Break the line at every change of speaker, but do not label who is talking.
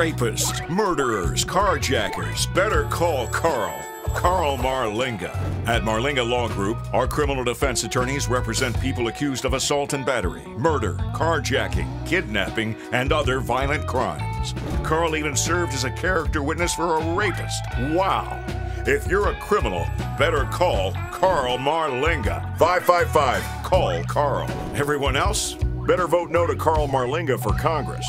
rapists, murderers, carjackers, better call Carl. Carl Marlinga. At Marlinga Law Group, our criminal defense attorneys represent people accused of assault and battery, murder, carjacking, kidnapping, and other violent crimes. Carl even served as a character witness for a rapist. Wow. If you're a criminal, better call Carl Marlinga. 555 Call Carl. Everyone else, better vote no to Carl Marlinga for Congress.